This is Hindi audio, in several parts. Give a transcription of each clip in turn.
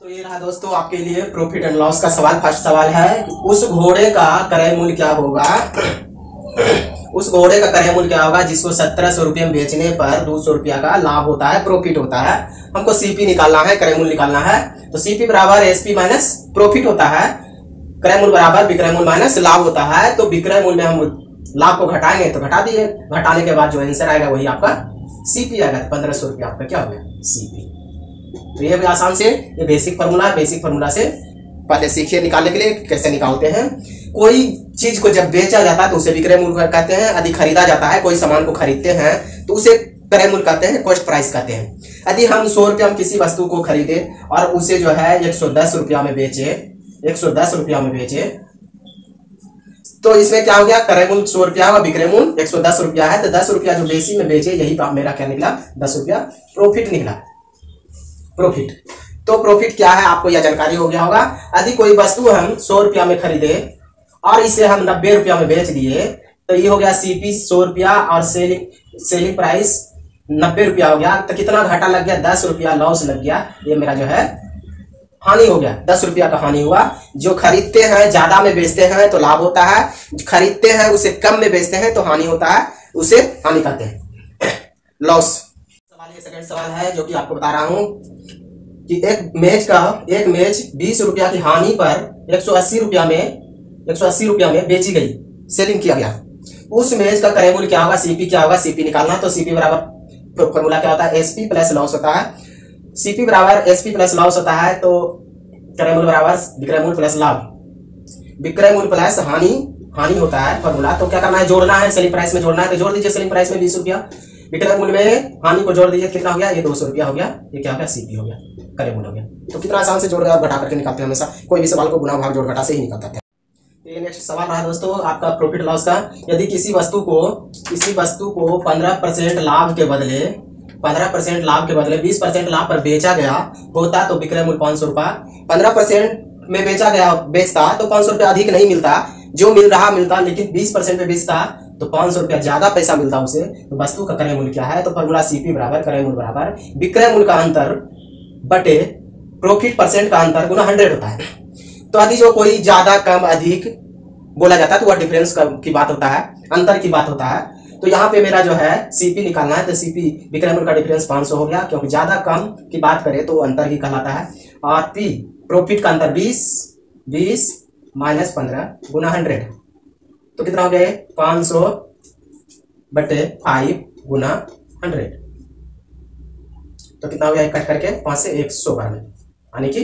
तो ये रहा दोस्तों आपके लिए प्रॉफिट एंड लॉस का सवाल फ़र्स्ट सवाल है, उस घोड़े का क्रय मूल्य क्या होगा? उस घोड़े का क्रय मूल्य क्या होगा, जिसको सत्रह सौ रुपये में बेचने पर दो सौ रुपया का लाभ होता है प्रॉफिट होता है। हमको सीपी निकालना है, क्रय मूल्य निकालना है। तो सीपी बराबर एसपी माइनस प्रॉफिट होता है। क्रय मूल्य बराबर विक्रय मूल्य माइनस लाभ होता है। तो विक्रय मूल्य में हम लाभ को घटाएँगे तो घटा दिए। घटाने के बाद जो आंसर आएगा, वही आपका सीपी आएगा। तो पंद्रह सौ रुपया आपका क्या हो गया? सीपी तो ये भी आसान से, ये बेसिक फॉर्मूला बेसिक फॉर्मूला से पहले सीखिए निकालने के लिए, कैसे निकालते हैं। कोई चीज़ को जब बेचा जाता है तो उसे विक्रय मूल्य कहते हैं। यदि खरीदा जाता है, कोई सामान को खरीदते हैं तो उसे क्रय मूल्य कहते हैं कॉस्ट प्राइस कहते हैं। यदि हम सौ रुपया में किसी वस्तु को खरीदे और उसे जो है एक सौ दस रुपया में बेचे, एक सौ दस रुपया में बेचे तो इसमें क्या हो गया? क्रय मूल्य सौ रुपया होगा विक्रय मूल्य एक सौ दस रुपया है तो दस रुपया जो बेसी में बेचे, यही मेरा क्या निकला? दस रुपया प्रॉफिट निकला। प्रॉफिट तो प्रॉफिट क्या है? आपको यह जानकारी हो गया होगा। यदि कोई वस्तु हम सौ रुपया में खरीदे और इसे हम नब्बे रुपया में बेच दिए। तो ये हो गया सीपी सौ रुपया और सेलिंग सेलिंग प्राइस नब्बे रुपया हो गया। तो कितना घाटा लग गया? दस रुपया लॉस लग गया। ये मेरा जो है, हानि हो गया। दस रुपया का हानि हुआ। जो खरीदते हैं, ज़्यादा में बेचते हैं तो लाभ होता है। खरीदते हैं, उसे कम में बेचते हैं तो हानि होता है। उसे हानि कहते हैं। लॉस सवाल ये सेकंड सवाल है, जो कि आपको बता रहा हूँ कि एक मेज का, एक मेज बीस रुपया की हानि पर एक सौ अस्सी रुपया में एक सौ अस्सी रुपया में बेची गई सेलिंग किया गया। उस मेज का क्रय मूल्य क्या होगा? सीपी क्या होगा? सीपी निकालना तो सीपी बराबर फॉर्मूला क्या होता है? एसपी प्लस लॉस होता है। सीपी बराबर एसपी प्लस लॉस होता है तो क्रय मूल्य बराबर विक्रय मूल्य प्लस लाभ। विक्रय मूल्य प्लस हानि हानि होता है फॉर्मूला तो क्या करना है? जोड़ना है सेलिंग प्राइस में जोड़ना है तो जोड़ दीजिए सेलिंग प्राइस में बीस रुपया। विक्रय मूल्य में हानि को जोड़ दीजिए, कितना हो गया? ये दो सौ रुपया हो गया, ये क्या हो गया? सीपी हो गया क्रय मूल्य हो गया। तो कितना आसान से जोड़ घटा करके निकालते हैं हमेशा। कोई भी सवाल को गुना भाग जोड़ घटा से ही निकलता है। ये नेक्स्ट सवाल रहा दोस्तों, आपका प्रॉफिट लॉस का। यदि किसी वस्तु को, किसी वस्तु को पंद्रह परसेंट लाभ के बदले, पंद्रह परसेंट लाभ के बदले बीस परसेंट लाभ पर बेचा गया, होता तो विक्रय मूल्य पाँच सौ रुपया। पंद्रह परसेंट में बेचा गया, बेचता तो पाँच सौ रुपया अधिक नहीं मिलता। जो मिल रहा मिलता, लेकिन बीस परसेंट में बेचता तो पाँच सौ रुपया ज़्यादा पैसा मिलता उसे। तो वस्तु का क्रय मूल्य क्या है? तो फॉर्मूला सीपी बराबर, क्रय मूल्य बराबर। विक्रय मूल्य का अंतर बटे प्रॉफिट परसेंट का अंतर गुना हंड्रेड होता है। तो यदि जो कोई ज़्यादा, कम, अधिक बोला जाता है तो वह डिफरेंस की बात होता है, अंतर की बात होता है। तो यहाँ पे मेरा जो है सीपी निकालना है तो सीपी विक्रय मूल्य का डिफरेंस 500 हो गया, क्योंकि ज़्यादा कम की बात करें तो अंतर ही कहलाता है। और पी प्रॉफिट का अंतर 20 20 माइनस पंद्रह गुना हंड्रेड तो कितना हो गया पाँच सौ बटे फाइव गुना हंड्रेड तो कितना हो गया कट करके पाँच से एक सौ बारह। यानी कि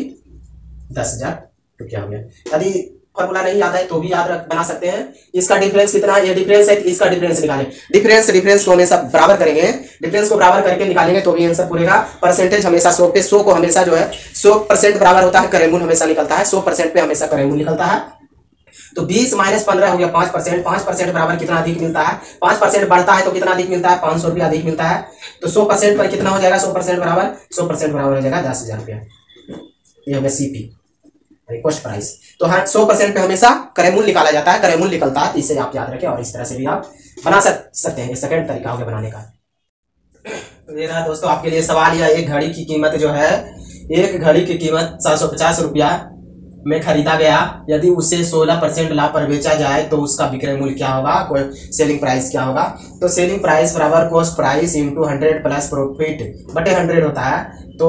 दस हज़ार रुपया हो गया। यदि फॉर्मूला नहीं याद है तो भी याद रख, बना सकते हैं। इसका डिफरेंस कितना है? ये डिफरेंस है, इसका डिफरेंस निकालें। डिफरेंस डिफरेंस को हमेशा बराबर करेंगे। डिफरेंस को बराबर करके निकालेंगे तो भी आंसर पूरेगा। परसेंटेज हमेशा सौ पे सौ को हमेशा जो है सौ परसेंट बराबर होता है करेमूल हमेशा निकलता है। सौ परसेंट पे हमेशा करेमूल निकलता है। तो 20 माइनस पंद्रह हो गया पाँच परसेंट। पाँच परसेंट बराबर कितना अधिक मिलता है? पाँच परसेंट बढ़ता है तो कितना अधिक मिलता है? पाँच सौ रुपया अधिक मिलता है। तो सौ परसेंट पर कितना हो जाएगा? सौ परसेंट बराबर सौ परसेंट बराबर हो जाएगा दस हज़ार रुपया। सीपी कॉस्ट प्राइस तो हाँ सौ परसेंट पे हमेशा क्रयमूल निकाला जाता है क्रयमूल निकलता है तो इसे आप याद रखें और इस तरह से भी आप बना सक, सकते हैं। सेकंड तरीका हो गया बनाने का। ये दोस्तों आपके लिए सवाल यह एक घड़ी की कीमत जो है एक घड़ी की कीमत सात सौ पचास रुपया में खरीदा गया। यदि उसे 16 परसेंट लाभ पर बेचा जाए तो उसका विक्रय मूल्य क्या होगा? कोई सेलिंग प्राइस क्या होगा? तो सेलिंग प्राइस बराबर cost price into hundred plus profit बटे हंड्रेड होता है। तो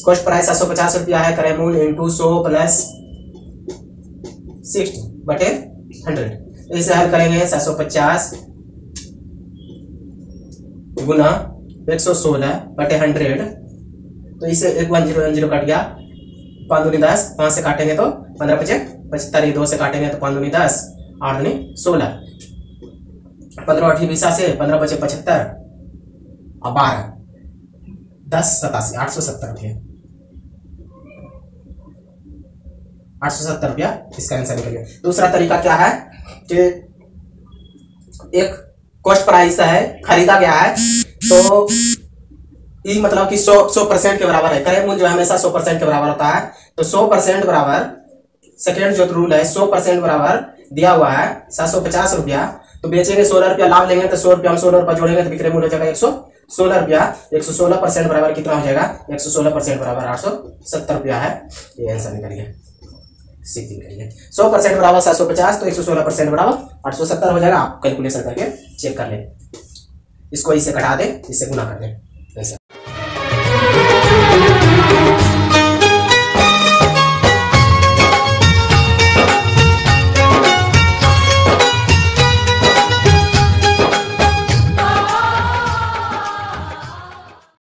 कॉस्ट प्राइस सात सौ पचास रुपया है क्रय मूल्य इंटू सौ प्लस सिक्स बटे हंड्रेड इसे हल करेंगे सात सौ पचास गुना एक सौ सोलह बटे हंड्रेड तो इसे एक one zero one zero cut गया। पाँच दूनी दस, पाँच से काटेंगे तो पंद्रह पचे पचहत्तर दो से काटेंगे तो पाँच दूनी दस, आठ दूनी सोलह। पंद्रह अठी बीसा से पंद्रह पचे पचहत्तर, और बारह। दस सतासी, आठ सौ सत्तर रुपये आठ सौ सत्तर रुपया, इसका आंसर निकल गया। दूसरा तरीका क्या है कि एक कॉस्ट प्राइस है, खरीदा गया है तो ई मतलब कि सौ सौ परसेंट के बराबर है। क्रय मूल्य जो हमेशा सौ परसेंट के बराबर होता है। तो सौ परसेंट बराबर सेकेंड जो रूल है, सौ परसेंट बराबर दिया हुआ है, सात सौ पचास रुपया। तो बेचेंगे सोलह रुपया, लाभ लेंगे तो सौ रुपया, हम सोलह रुपया जोड़ेंगे तो विक्रय मूल्य हो जाएगा एक सौ। सोलह रुपया, एक सौ सोलह परसेंट बराबर कितना हो जाएगा? एक सौ सोलह परसेंट बराबर आठ सौ सत्तर रुपया है। ये आंसर निकलिए। सीधी निकलिए। सौ परसेंट बराबर सात सौ पचास तो एक सौ सोलह परसेंट बराबर आठ सौ सत्तर हो जाएगा। आप कैलकुलेशन करके चेक कर लें। इसको इससे कटा दें, इससे गुना कर दें।